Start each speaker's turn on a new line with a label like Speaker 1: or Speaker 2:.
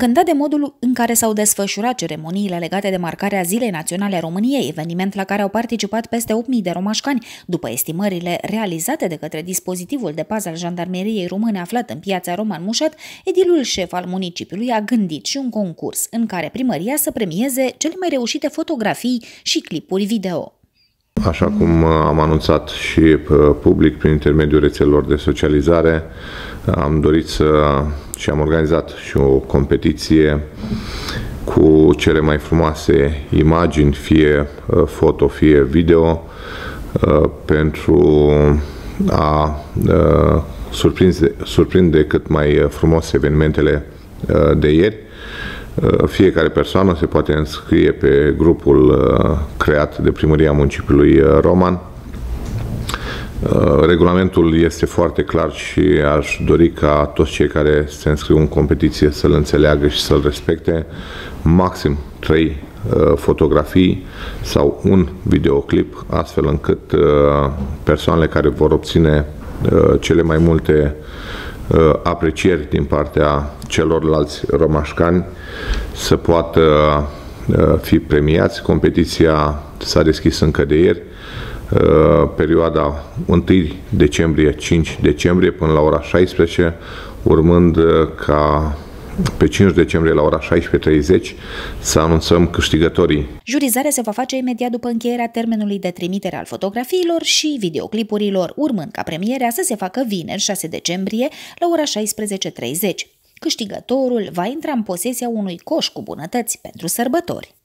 Speaker 1: Încântat de modul în care s-au desfășurat ceremoniile legate de marcarea Zilei Naționale a României, eveniment la care au participat peste 8.000 de romașcani, după estimările realizate de către dispozitivul de pază al jandarmeriei române aflat în piața Roman Mușat, edilul șef al municipiului a gândit și un concurs în care primăria să premieze cele mai reușite fotografii și clipuri video.
Speaker 2: Așa cum am anunțat și uh, public prin intermediul rețelelor de socializare, am dorit să și am organizat și o competiție cu cele mai frumoase imagini, fie uh, foto, fie video, uh, pentru a surprinde, surprinde cât mai frumos evenimentele de ieri. Fiecare persoană se poate înscrie pe grupul creat de Primăria Municipiului Roman Uh, regulamentul este foarte clar și aș dori ca toți cei care se înscriu în competiție să-l înțeleagă și să-l respecte. Maxim 3 uh, fotografii sau un videoclip, astfel încât uh, persoanele care vor obține cele mai multe aprecieri din partea celorlalți romașcani să poată fi premiați. Competiția s-a deschis încă de ieri. Uh, perioada 1 decembrie 5 decembrie până la ora 16, urmând uh, ca pe 5 decembrie la ora 16.30 să anunțăm câștigătorii.
Speaker 1: Jurizarea se va face imediat după încheierea termenului de trimitere al fotografiilor și videoclipurilor, urmând ca premierea să se facă vineri 6 decembrie la ora 16.30. Câștigătorul va intra în posesia unui coș cu bunătăți pentru sărbători.